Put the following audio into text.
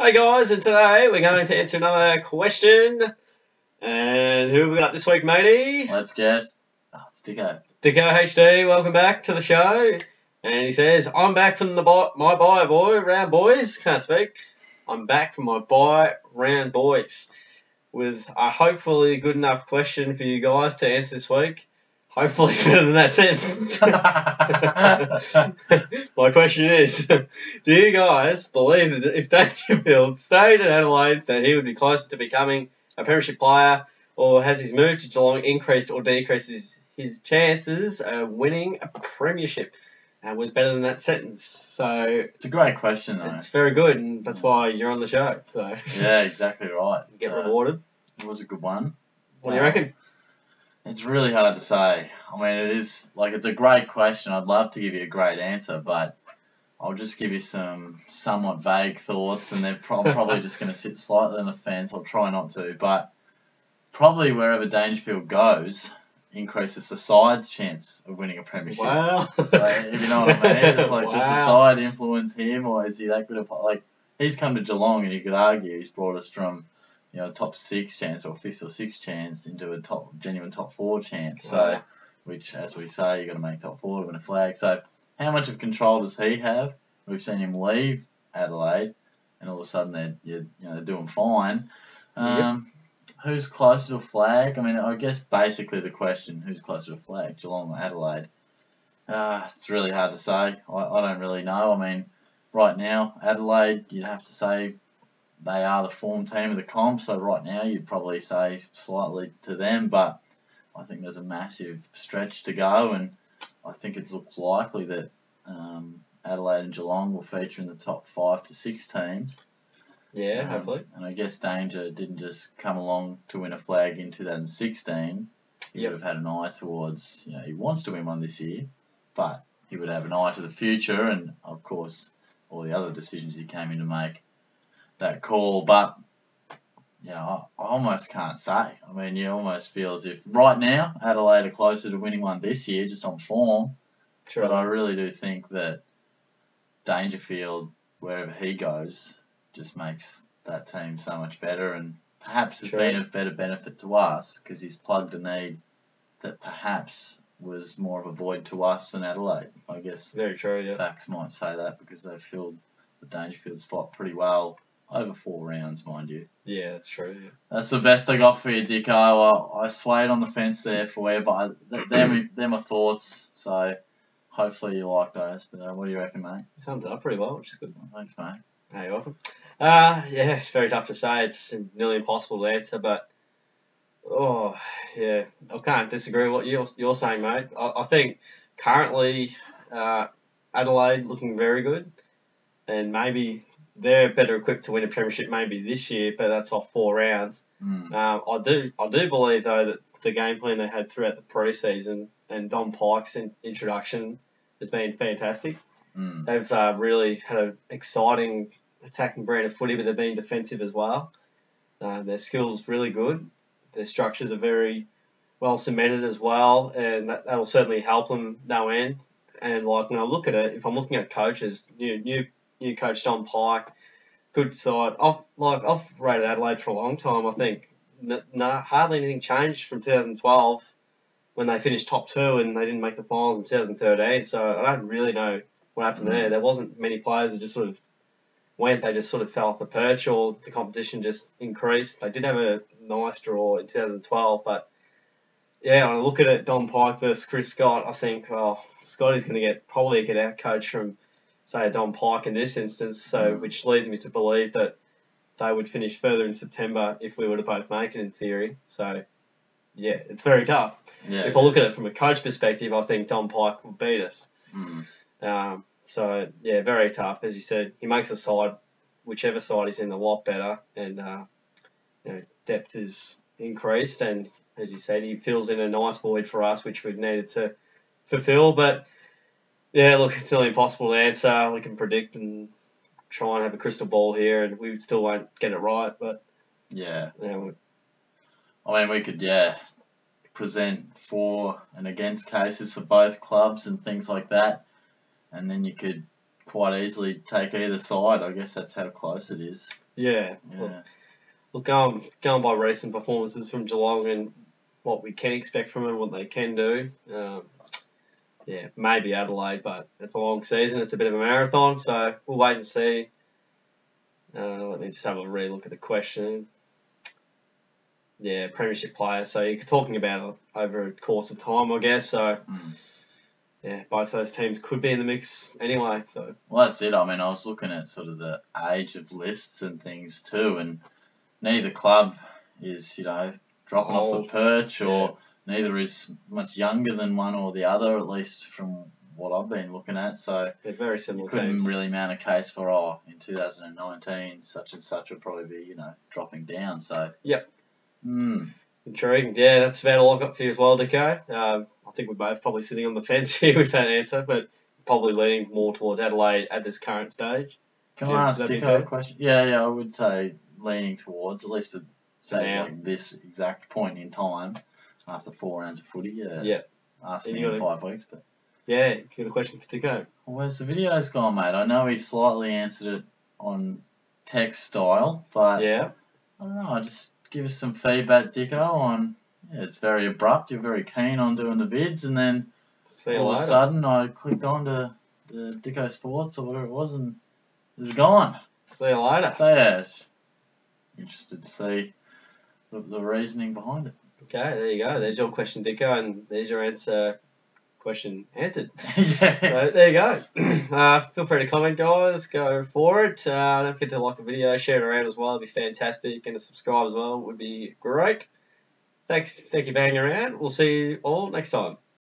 Hey guys, and today we're going to answer another question. And who have we got this week, matey? Let's guess. Oh, it's Dicko. Dicko HD, welcome back to the show. And he says, I'm back from the bye, my bye boy round boys. Can't speak. I'm back from my bye round boys with a hopefully good enough question for you guys to answer this week. Hopefully better than that sentence. My question is, do you guys believe that if Dangerfield stayed in Adelaide that he would be closer to becoming a premiership player or has his move to Geelong increased or decreased his, his chances of winning a premiership? And was better than that sentence. So It's a great question, though. it's very good and that's why you're on the show. So Yeah, exactly right. get So, rewarded. It was a good one. What do you reckon? It's really hard to say. I mean, it is like it's a great question. I'd love to give you a great answer, but I'll just give you some somewhat vague thoughts, and they're pro- probably just going to sit slightly on the fence. I'll try not to, but probably wherever Dangerfield goes increases the side's chance of winning a premiership. Wow. Like, if you know what I mean, it's like does the side influence him, or is he that good? At, like he's come to Geelong, and you could argue he's brought us from you know top six chance or fifth or sixth chance into a top genuine top four chance. So, which as we say, you got to make top four to win a flag. So, how much of control does he have? We've seen him leave Adelaide, and all of a sudden they're you know they're doing fine. Um, Who's closer to a flag? I mean, I guess basically the question: who's closer to a flag, Geelong or Adelaide? Uh, it's really hard to say. I, I don't really know. I mean, right now, Adelaide, you'd have to say they are the form team of the comp. So right now, you'd probably say slightly to them, but I think there's a massive stretch to go, and I think it looks likely that um, Adelaide and Geelong will feature in the top five to six teams. Yeah, Um, hopefully. And I guess Danger didn't just come along to win a flag in 2016. He Yep. would have had an eye towards, you know, he wants to win one this year, but he would have an eye to the future and, of course, all the other decisions he came in to make that call. But, you know, I, almost can't say. I mean, you almost feel as if right now Adelaide are closer to winning one this year just on form. Sure. But I really do think that Dangerfield, wherever he goes, just makes that team so much better and perhaps has True. been of better benefit to us because he's plugged a need that perhaps was more of a void to us than Adelaide. I guess Very true, yeah. facts might say that because they filled the Dangerfield spot pretty well over four rounds, mind you. Yeah, that's true. Yeah. That's the best I got for you, Dicko. I, I swayed on the fence there for you, but I, th- they're, my, they're my thoughts. So hopefully you like those. But uh, what do you reckon, mate? You summed it up pretty well, which is good. Thanks, mate. Hey, you're welcome. Uh, yeah, it's very tough to say. It's nearly impossible to answer, but oh, yeah, I can't disagree with what you're, you're saying, mate. I, I think currently uh, Adelaide looking very good, and maybe they're better equipped to win a premiership maybe this year, but that's off four rounds. Mm. Um, I do I do believe though that the game plan they had throughout the preseason and Don Pyke's in, introduction has been fantastic. Mm. They've uh, really had an exciting attacking brand of footy, but they've been defensive as well. Uh, their skills really good. Their structures are very well cemented as well, and that that'll certainly help them no end. And like when I look at it, if I'm looking at coaches, new new new coach Don Pyke, good side. I've like I've rated Adelaide for a long time. I think n- nah, hardly anything changed from 2012 when they finished top two and they didn't make the finals in 2013. So I don't really know what happened mm. there. There wasn't many players that just sort of went. They just sort of fell off the perch, or the competition just increased. They did have a nice draw in 2012, but yeah, when I look at it, Don Pyke versus Chris Scott, I think oh, Scotty's going to get probably get out coach from say a Don Pyke in this instance. So Mm. which leads me to believe that they would finish further in September if we were to both make it in theory. So yeah, it's very tough. Yeah. if I look at it from a coach perspective, I think Don Pyke will beat us. Mm. Um, so yeah, very tough. As you said, he makes a side, whichever side he's in, a lot better, and uh, you know depth is increased. And as you said, he fills in a nice void for us, which we've needed to fulfil. But yeah, look, it's nearly impossible to answer. We can predict and try and have a crystal ball here, and we still won't get it right. But Yeah. you know, I mean, we could, yeah, present for and against cases for both clubs and things like that. And then you could quite easily take either side. I guess that's how close it is. Yeah. Look, Yeah. look, going, going by recent performances from Geelong and what we can expect from them, what they can do. Um, yeah, maybe Adelaide, but it's a long season. It's a bit of a marathon, so we'll wait and see. Uh, let me just have a relook at the question. Yeah, premiership player. So you're talking about over a course of time, I guess. So Mm. yeah, both those teams could be in the mix anyway. So Well, that's it. I mean, I was looking at sort of the age of lists and things too, and neither club is, you know, dropping off the perch, or neither is much younger than one or the other, at least from what I've been looking at. So they're very you similar couldn't teams. really mount a case for, oh, in 2019, such and such would probably be, you know, dropping down. So, Yep. Mm, Intriguing. Yeah, that's about all I've got for you as well, Dicko. Um, I think we're both probably sitting on the fence here with that answer, but probably leaning more towards Adelaide at this current stage. Can Yeah, I ask Dicko a question? Yeah, yeah, I would say leaning towards, at least for, say, Now. like this exact point in time, after four rounds of footy. Uh, yeah. Yeah. Ask And me you in five weeks, but. Yeah, you got a question for Dicko? Where's the videos gone, mate? I know he slightly answered it on text style, but Yeah. I don't know. I just give us some feedback, Dicko, on. Yeah, it's very abrupt. You're very keen on doing the vids, and then all of a sudden I clicked on to the Dicko Sports or whatever it was, and it's gone. See you later. So yeah, it's interested to see the, the reasoning behind it. Okay, there you go. There's your question, Dicko, and there's your answer. Question answered. yeah. So there you go. Uh, feel free to comment, guys. Go for it. Uh, don't forget to like the video, share it around as well. It'd be fantastic. And to subscribe as well would be great. Thanks. Thank you for hanging around. We'll see you all next time.